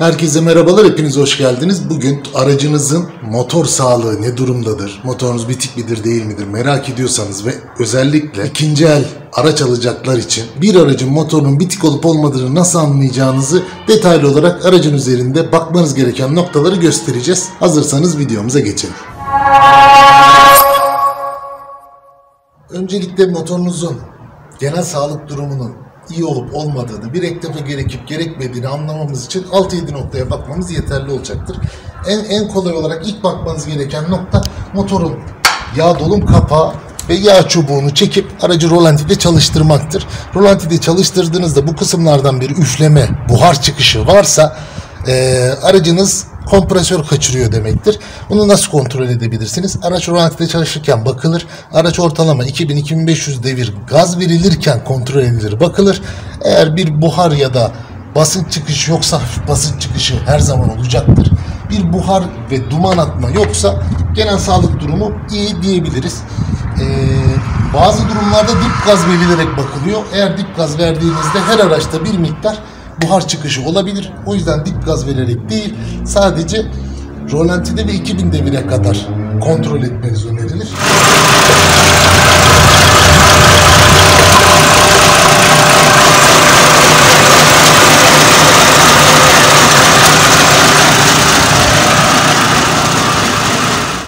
Herkese merhabalar, hepiniz hoş geldiniz. Bugün aracınızın motor sağlığı ne durumdadır, motorunuz bitik midir değil midir merak ediyorsanız ve özellikle ikinci el araç alacaklar için bir aracın motorunun bitik olup olmadığını nasıl anlayacağınızı detaylı olarak aracın üzerinde bakmanız gereken noktaları göstereceğiz. Hazırsanız videomuza geçelim. Öncelikle motorunuzun genel sağlık durumunun iyi olup olmadığını, bir eklefe gerekip gerekmediğini anlamamız için 6-7 noktaya bakmamız yeterli olacaktır. En, en kolay olarak ilk bakmanız gereken nokta motorun yağ dolum kapağı ve yağ çubuğunu çekip aracı rolantide çalıştırmaktır. Rolantide çalıştırdığınızda bu kısımlardan bir üfleme, buhar çıkışı varsa e, aracınız kompresör kaçırıyor demektir. Bunu nasıl kontrol edebilirsiniz? Araç rolantide çalışırken bakılır. Araç ortalama 2000-2500 devir gaz verilirken kontrol edilir, bakılır. Eğer bir buhar ya da basınç çıkışı yoksa basınç çıkışı her zaman olacaktır. Bir buhar ve duman atma yoksa genel sağlık durumu iyi diyebiliriz. Ee, bazı durumlarda dip gaz verilerek bakılıyor. Eğer dip gaz verdiğinizde her araçta bir miktar buhar çıkışı olabilir. O yüzden dip gaz vererek değil sadece rolantide ve 2000 devire kadar kontrol etmeniz önerilir.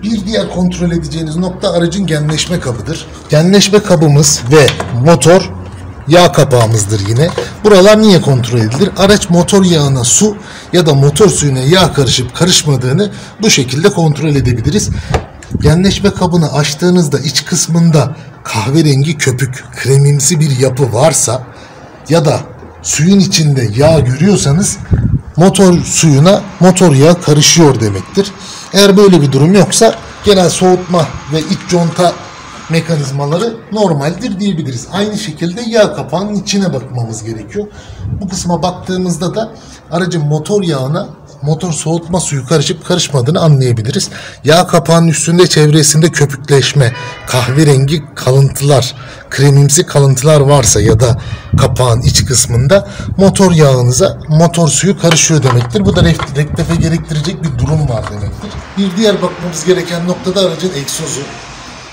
Bir diğer kontrol edeceğiniz nokta aracın genleşme kabıdır. Genleşme kabımız ve motor yağ kapağımızdır yine. Buralar niye kontrol edilir? Araç motor yağına su ya da motor suyuna yağ karışıp karışmadığını bu şekilde kontrol edebiliriz. Genleşme kabını açtığınızda iç kısmında kahverengi köpük, kremimsi bir yapı varsa ya da suyun içinde yağ görüyorsanız motor suyuna motor yağı karışıyor demektir. Eğer böyle bir durum yoksa genel soğutma ve iç conta mekanizmaları normaldir diyebiliriz. Aynı şekilde yağ kapağının içine bakmamız gerekiyor. Bu kısma baktığımızda da aracın motor yağına motor soğutma suyu karışıp karışmadığını anlayabiliriz. Yağ kapağının üstünde çevresinde köpükleşme, kahverengi kalıntılar, kremimsi kalıntılar varsa ya da kapağın iç kısmında motor yağınıza motor suyu karışıyor demektir. Bu da rektefe gerektirecek bir durum var demektir. Bir diğer bakmamız gereken noktada aracın egzozu.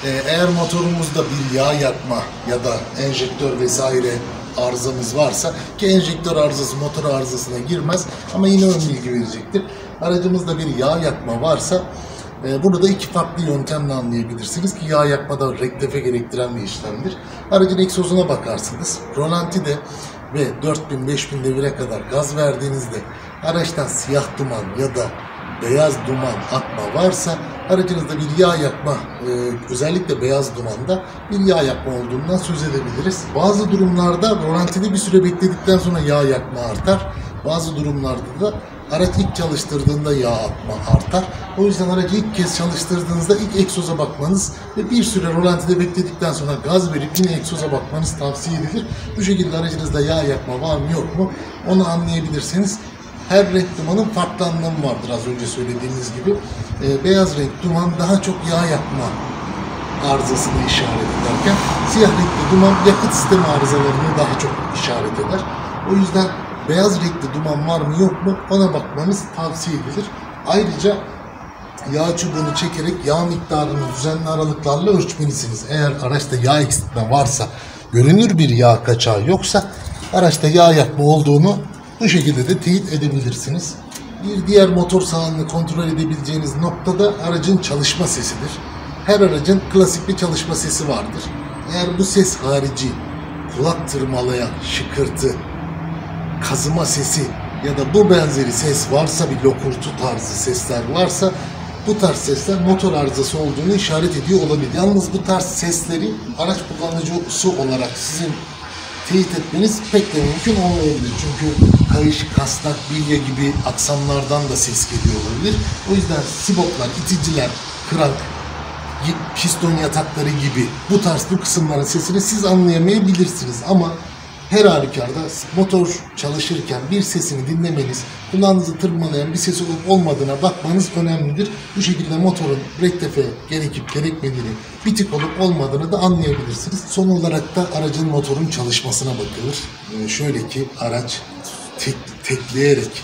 Ee, eğer motorumuzda bir yağ yakma ya da enjektör vesaire arızamız varsa ki enjektör arızası motor arızasına girmez ama yine ön bilgi verecektir. Aracımızda bir yağ yakma varsa e, bunu da iki farklı yöntemle anlayabilirsiniz ki yağ yakmada rektefe gerektiren bir işlemdir. Aracın egzozuna bakarsınız. Rolantide ve 4000-5000 devire kadar gaz verdiğinizde araçtan siyah duman ya da beyaz duman atma varsa aracınızda bir yağ yakma e, özellikle beyaz dumanda bir yağ yakma olduğundan söz edebiliriz. Bazı durumlarda rolantide bir süre bekledikten sonra yağ yakma artar. Bazı durumlarda da araç ilk çalıştırdığında yağ atma artar. O yüzden aracı ilk kez çalıştırdığınızda ilk egzoza bakmanız ve bir süre rolantide bekledikten sonra gaz verip yine egzoza bakmanız tavsiye edilir. Bu şekilde aracınızda yağ yakma var mı yok mu onu anlayabilirsiniz her renk dumanın farklı anlamı vardır az önce söylediğimiz gibi. E, beyaz renk duman daha çok yağ yakma arızasını işaret ederken siyah renkli duman yakıt sistemi arızalarını daha çok işaret eder. O yüzden beyaz renkli duman var mı yok mu ona bakmanız tavsiye edilir. Ayrıca yağ çubuğunu çekerek yağ miktarını düzenli aralıklarla ölçmelisiniz. Eğer araçta yağ eksiltme varsa, görünür bir yağ kaçağı yoksa araçta yağ yakma olduğunu bu şekilde de teyit edebilirsiniz. Bir diğer motor sağlığını kontrol edebileceğiniz nokta da aracın çalışma sesidir. Her aracın klasik bir çalışma sesi vardır. Eğer bu ses harici kulak tırmalayan şıkırtı, kazıma sesi ya da bu benzeri ses varsa bir lokurtu tarzı sesler varsa bu tarz sesler motor arızası olduğunu işaret ediyor olabilir. Yalnız bu tarz sesleri araç kullanıcısı olarak sizin teyit etmeniz pek de mümkün olmayabilir. Çünkü kayış, kasnak, bilye gibi aksamlardan da ses geliyor olabilir. O yüzden siboplar, iticiler, krank, piston yatakları gibi bu tarz bu kısımların sesini siz anlayamayabilirsiniz ama her halükarda motor çalışırken bir sesini dinlemeniz, kulağınızı tırmalayan bir sesi olup olmadığına bakmanız önemlidir. Bu şekilde motorun rektefe gerekip gerekmediğini, bitik olup olmadığını da anlayabilirsiniz. Son olarak da aracın motorun çalışmasına bakılır. Ee, şöyle ki araç tek, tekleyerek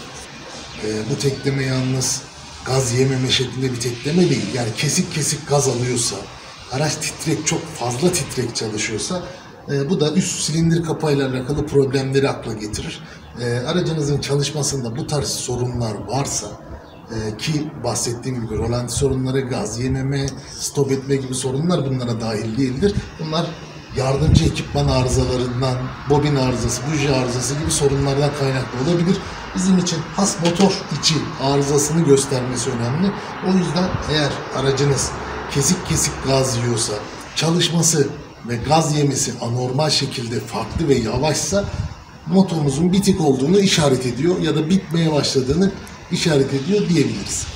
e, bu tekleme yalnız gaz yememe şeklinde bir tekleme değil. Yani kesik kesik gaz alıyorsa, araç titrek çok fazla titrek çalışıyorsa e, bu da üst silindir kapağıyla alakalı problemleri akla getirir. E, aracınızın çalışmasında bu tarz sorunlar varsa e, ki bahsettiğim gibi rolanti sorunları, gaz yememe, stop etme gibi sorunlar bunlara dahil değildir. Bunlar yardımcı ekipman arızalarından, bobin arızası, buji arızası gibi sorunlardan kaynaklı olabilir. Bizim için has motor içi arızasını göstermesi önemli. O yüzden eğer aracınız kesik kesik gaz yiyorsa, çalışması ve gaz yemesi anormal şekilde farklı ve yavaşsa motorunuzun bitik olduğunu işaret ediyor ya da bitmeye başladığını işaret ediyor diyebiliriz.